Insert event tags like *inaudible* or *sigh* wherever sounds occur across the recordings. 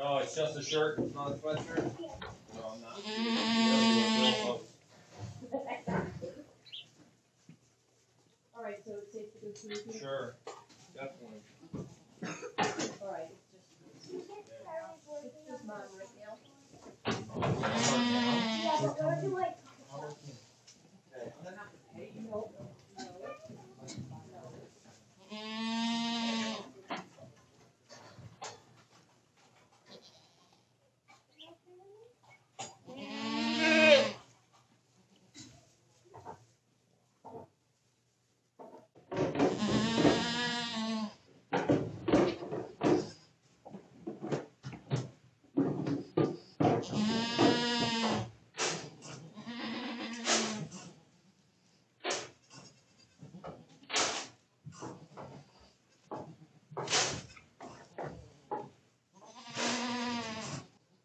Oh, it's just a shirt, it's not a sweatshirt? No, I'm not. All right, so it's safe to go through here? Sure, definitely. All right, it's just, it's just mine right now. Yeah, but where do I?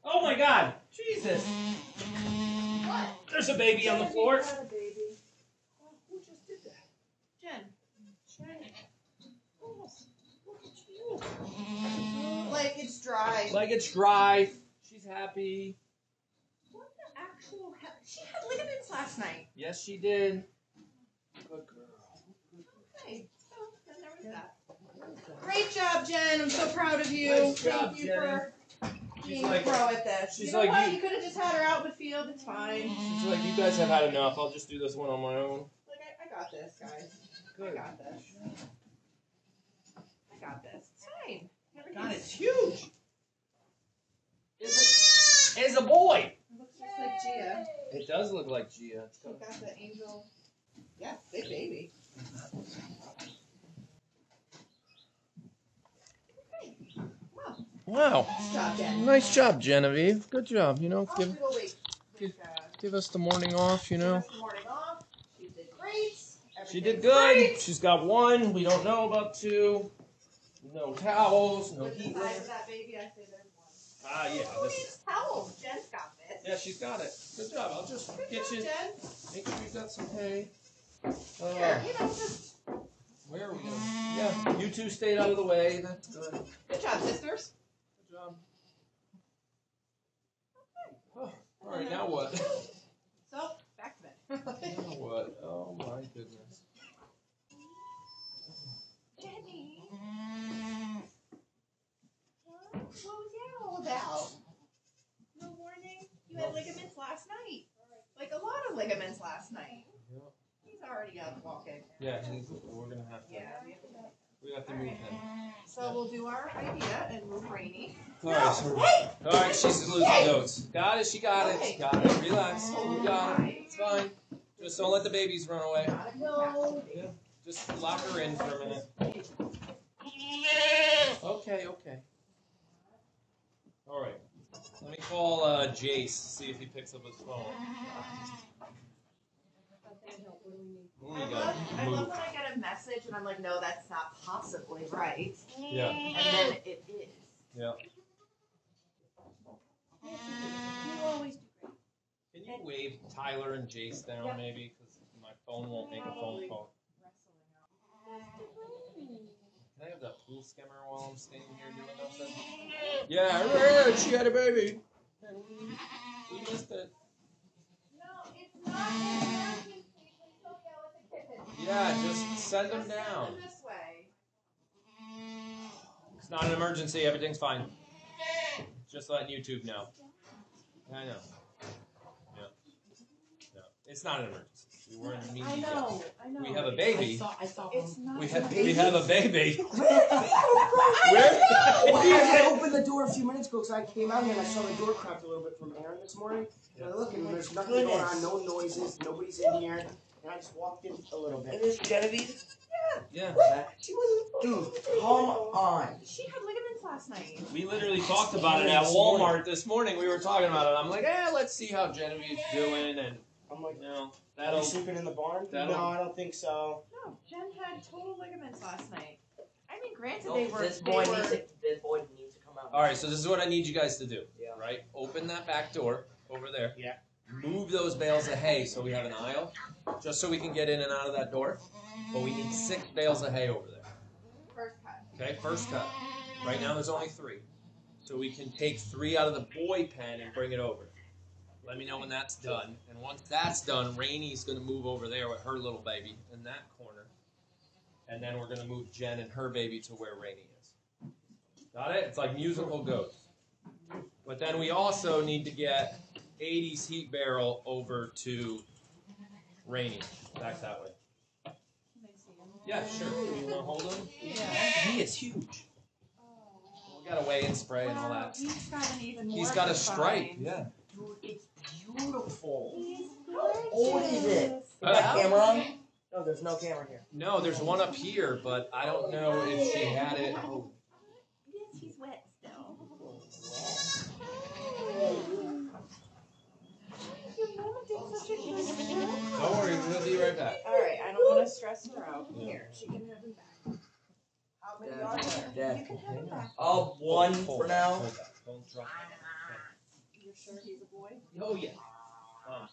Oh my god! Jesus! There's a baby on the floor. Not a baby. Who just did that? Jen. Like it's dry. Like it's dry. She's happy. What the actual hell? She had ligaments last night. Yes, she did. Good girl. Hey, so then there was that. Great job, Jen. I'm so proud of you. Nice Thank job, you Jen. for She's being like, pro at this. she's you know like what? you- You could have just had her out in the field. It's fine. she's like, you guys have had enough. I'll just do this one on my own. Like I, I got this, guys. I got this. I got this. It's fine. God, it's huge. It's a, *laughs* it's a boy. It looks just like Gia. It does look like Gia. It's She got- got the angel. Yeah, big baby. Wow. Good job, Jen. Nice job, Genevieve. Good job. You know, Oh, give we go wait. give- Uh, give us the morning off. You know. Give us the morning off. She did great. She did good. great. She's got one. We don't know about two. No towels. No heat size lamp. of that baby, I say there's one. Ah, yeah. Who This, needs towels? Jen's got this. yeah, she's got it. Good job. I'll just Good get job, you. Jen. Make sure you've got some hay. Here, Uh, you know, just where are we going? Yeah, you two stayed out of the way. That's good. good job, sisters. Good job. Oh, all right, now what? *laughs* So back to bed. *laughs* now what? Oh my goodness. Jenny. What was that all about? No warning. You had ligaments last night. Like a lot of ligaments last night. Yeah. He's already out walking. Yeah, he's, we're gonna have to. Yeah. We have to- We move him. So we'll do our idea and move Rainy. All right, so Hey! all right, she's losing notes. Got it. She got it. Got it. Relax. You got it. It's fine. Just don't let the babies run away. Gotta go. Just lock her in for a minute. Okay, okay. All right. Let me call uh, Jace. See if he picks up his phone. Ooh, I love, I love when I get a message and I'm like, no, that's not possibly right. Yeah. And then it is. Yeah. You always do great. Can you wave Tyler and Jace down Yeah. maybe? Because my phone won't make a phone call. Can I have that pool skimmer while I'm standing here doing nothing? Yeah, I heard she had a baby. And *laughs* we, we missed it. No, it's not Yeah, just send them down. them this way. It's not an emergency. Everything's fine. Just letting YouTube know. I know. Yeah. No, it's not an emergency. We were in a meeting. I know, I know. We have a baby. I saw, I saw It's him. not. We have we have a baby. *laughs* Where? Where? I opened the door a few minutes ago because I came out here and I saw the door cracked a little bit from Aaron this morning. And I look and there's nothing going on, no noises, nobody's in here. And I just walked in a little bit. And this Genevieve? Yeah. She wasn't. Dude, come on. She had ligaments last night. We literally talked about it at Walmart this morning. We were talking about it. I'm like, eh, let's see how Genevieve's doing, and I'm like, you know are that'll. you sleeping in the barn? that'll- No, I don't think so. No, Jen had total ligaments last night. I mean, granted, No, they were. this they boy were, needs to. This boy needs to come out. All right, so this is what I need you guys to do. Yeah. Right, open that back door over there. Yeah. Move those bales of hay so we have an aisle, just so we can get in and out of that door. But we need six bales of hay over there. First cut. Okay, first cut. Right now there's only three. so we can take three out of the boy pen and bring it over. Let me know when that's done. And once that's done, Rainy's gonna move over there with her little baby in that corner. And then we're gonna move Jen and her baby to where Rainy is. Got it? It's like musical ghosts. But then we also need to get 80s heat barrel over to Rainy. Back that way. Yeah, sure. You wanna hold him? Yeah. He is huge. We gotta weigh and spray and all that. he's got an even more He's got a stripe. design. Yeah. Dude, it's beautiful. He's How old is it? gorgeous. Is that camera on? No, there's no camera here. No, there's one up here, but I don't know if she had it. Oh, Yes, he's wet still. Your mama did such a good job. don't worry, we'll be right back. All right, I don't want to stress her out. Here, she can have him back. How many are there? You can have him back. Oh, one Hold for now. hold that. Don't drop You're sure he's a boy? Oh yeah. Um,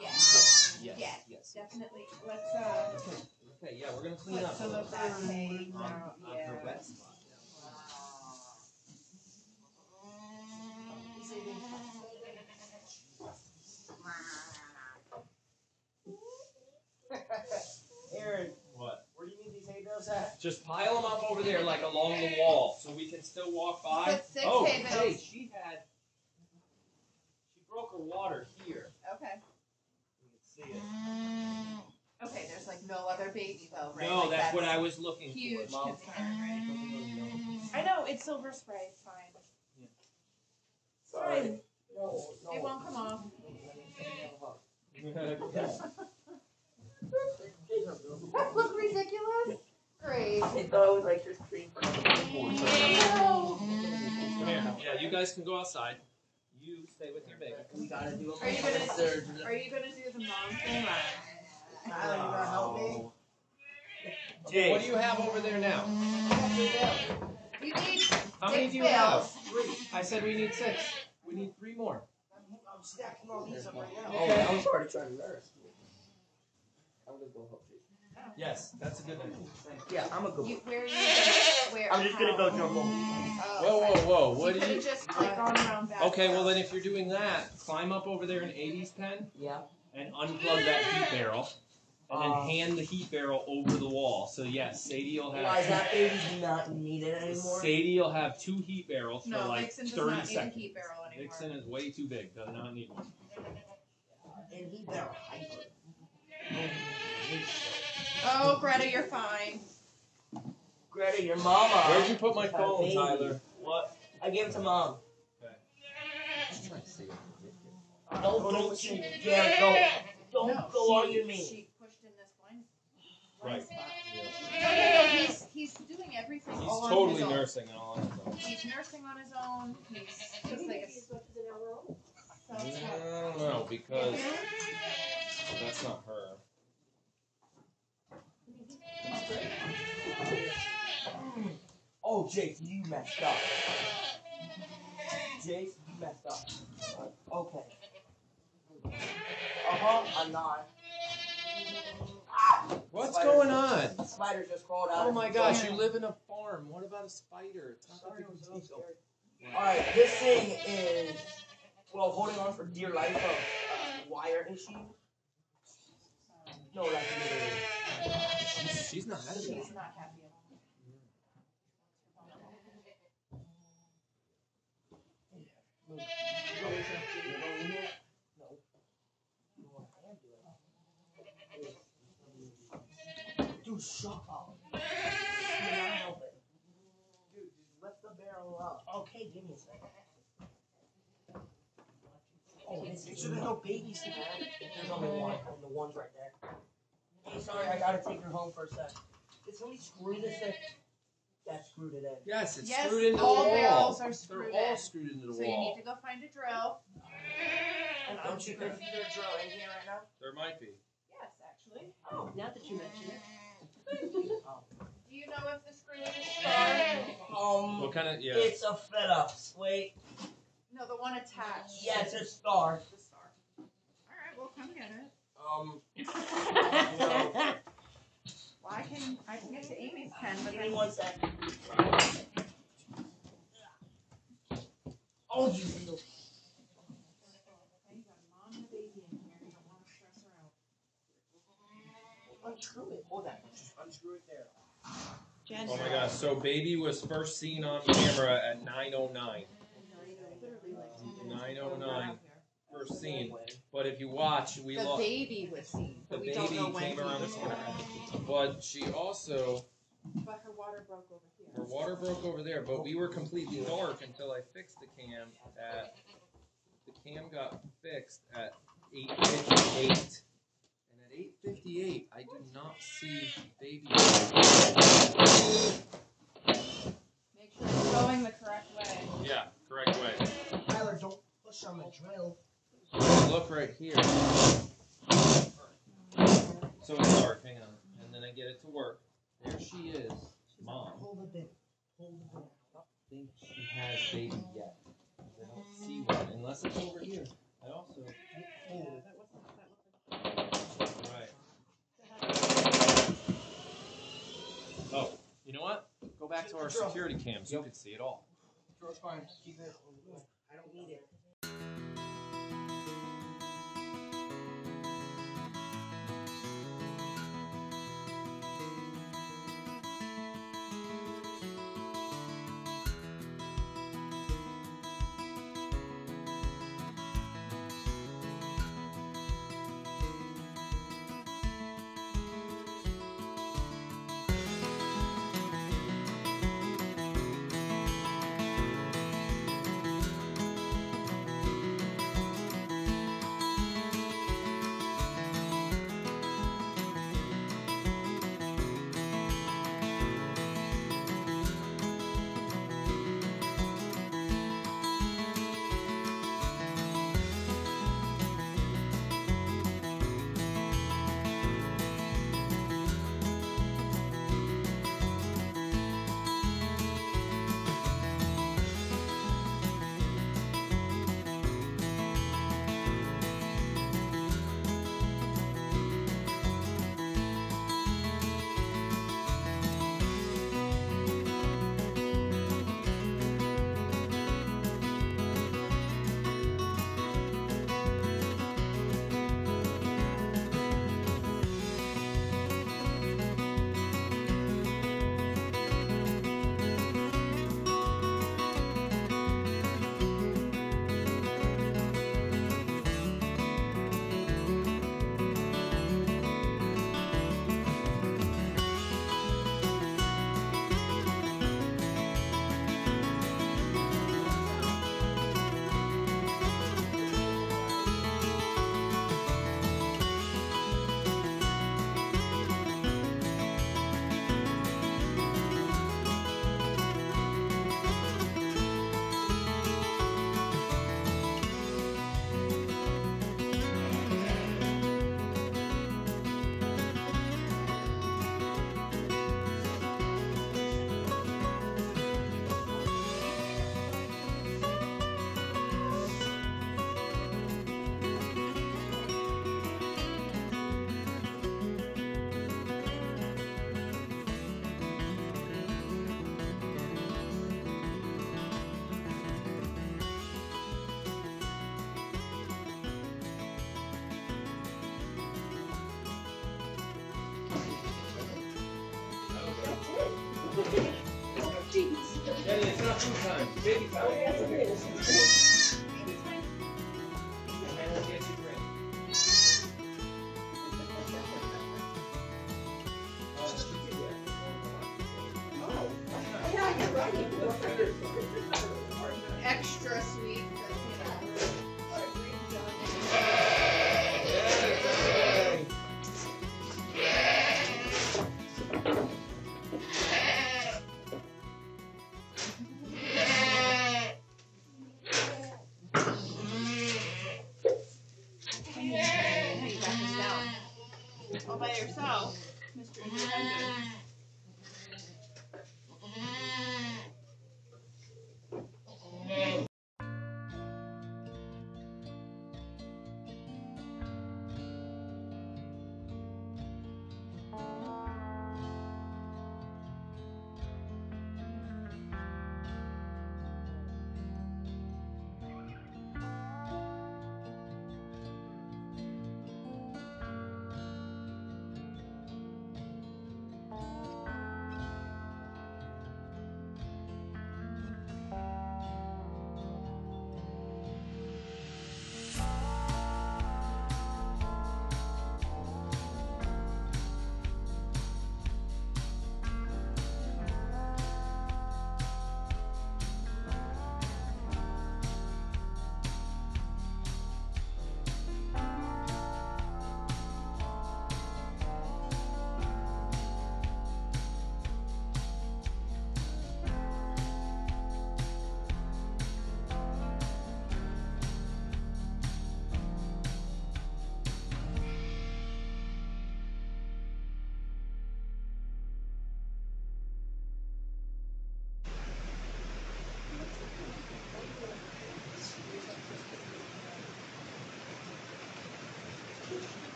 Yes. yes. Yes. Yes. Definitely. Let's uh Okay. Okay. Yeah, we're gonna clean put up. some of that hay on, out. on Yeah. her wet spot. Aaron, What? where do you need these hay bales at? Just pile them up over there, like along the wall, so we can still walk by. Put six oh, hay hey, bales. she had. She broke her water here. Okay. You can see it. Mm. Okay, there's like no other baby though, right? No, Like, that's, what I was looking huge for. Mom. concern, right? I know it's silver spray. It's fine. It's fine. No, no. It won't come off. That *laughs* look ridiculous. Great. I thought it was like your screen. Come here. Yeah, you guys can go outside. You stay with your baby. We gotta do a Are you gonna- surgery. Are you gonna do the mom thing? Tyler, you gonna help me? Okay, what do you have over there now? You need How many do you have? Three. I said we need six. We need three more. Oh, I'm, I'm stacking all these up right now. Oh, I was already trying to nurse. I'm gonna go help you. Yes, that's a good idea. Yeah, I'm gonna go. You, where are you where? I'm just gonna go jump over. Oh, Whoa, okay. whoa, whoa! What you do you? could've just like gone around back. Okay, well then, if you're doing that, climb up over there in 80s pen Yeah. and unplug that heat barrel, and then Uh. hand the heat barrel over the wall. So yes, Sadie will Why is have. that baby not needed anymore? Sadie will have two heat barrels for No, like Vixen does 30 not need a seconds. heat barrel anymore. Vixen is way too big. Does not need one. And he better hyper. Oh, *laughs* Oh, Greta, you're fine. Greta, your mama. Where'd you put my had phone, baby. Tyler? What? I gave it to mom. Don't, don't you dare go. Don't no, go she, under me. She pushed in this blind. Right. spot. No, no, no. He's he's doing everything He's all on totally his own. nursing and all on his own. He's nursing on his own. He's just like a. So I don't know because that's not her. Oh, Jake, you messed up. Jake, you messed up. Okay. Uh huh, I'm not. What's Spider. going on? The spider just crawled out. Oh my gosh, door. you live in a farm. What about a spider? It's not that big of. Alright, this thing is, well, holding on for dear life of uh, wire issue. No, that's literally. She's, she's not happy. He's not happy at all. Me to- me to? Dude, shut up. Dude, lift the barrel up. Okay, give me a second. Oh, Make sure there's no babies there. There's only one, and the one's right there. Hey, sorry, I gotta take her home for a sec. Did somebody screw this in? That screwed it in. Yes, it's Yes, screwed into all the wall. barrels are They're screwed all in. screwed into the wall. So you wall. need to go find a drill. And Don't you unscrew. think there's a drill in here right now? There might be. Yes, actually. Oh, now that you mention it. *laughs* Do you know if the screw is scarred? Um, What kind of yeah? it's a fed up. Wait, No, the one attached. yeah, it's a star. The star. All right, well, come get it. Um, *laughs* Well, I can I can get to Amy's pen, but give me then one sec. Oh, you little. Unscrew it. Hold that. Just unscrew it there. Jen. Oh my gosh! So baby was first seen on camera at 9:09. 9:09 first seen. But if you watch, we The lost. baby was seen, The but we don't baby know when came he around the was corner. born. But she also But her water broke over here. her water broke over there. But we were completely dark until I fixed the cam at the cam got fixed at 8:58. And at 8:58, I do not see baby. Make sure it's going the correct way. Yeah, correct way. Tyler, don't push on the drill. Look right here. So it's dark. Hang on, and then I get it to work. There she is, mom. Hold the bit. Hold the bit. I don't think she has baby yet. I don't see one unless it's over here. I also Hold. right. Oh, you know what? Go back to our security cams. You can see it all. Drill's fine. Keep it. I don't need it. Food time. Time. Yourself,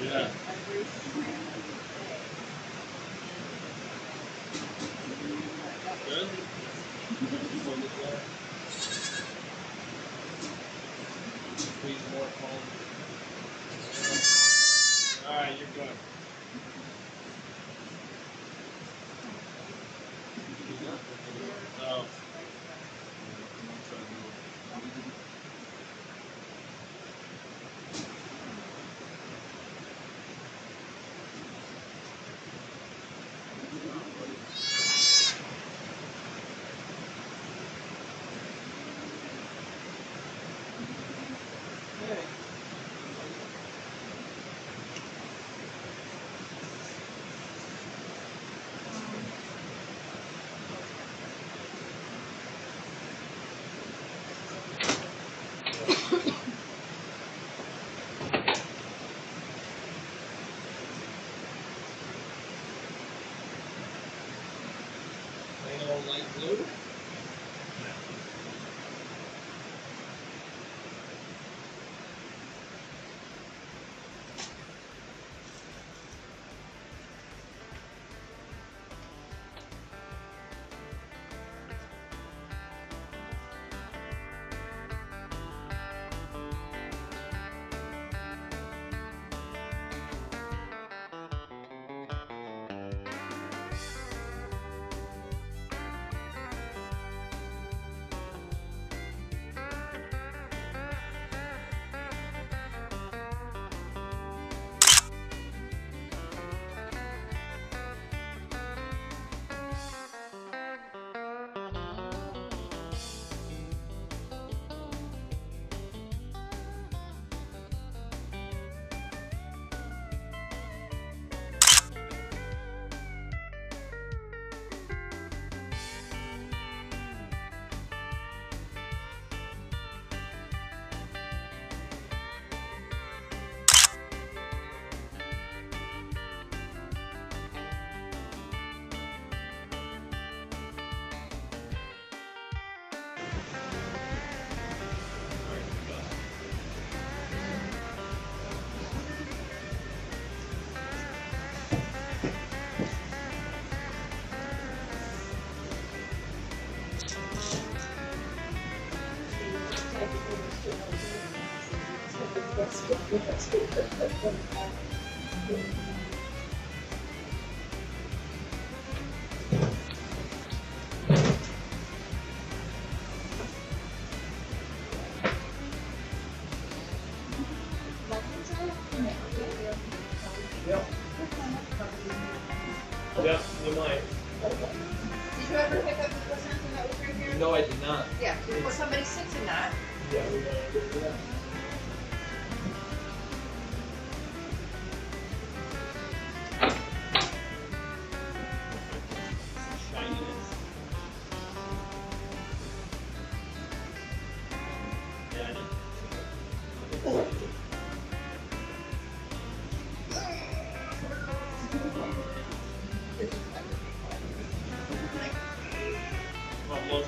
Yeah. Good. Squeeze more foam. Alright, you're good.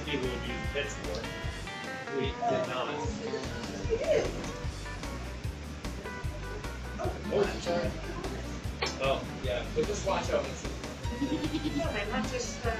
people would use pits for. We did not. Oh, sorry. Oh, yeah, but just watch out. *laughs* I'm not just, uh...